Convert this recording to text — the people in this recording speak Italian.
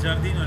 giardino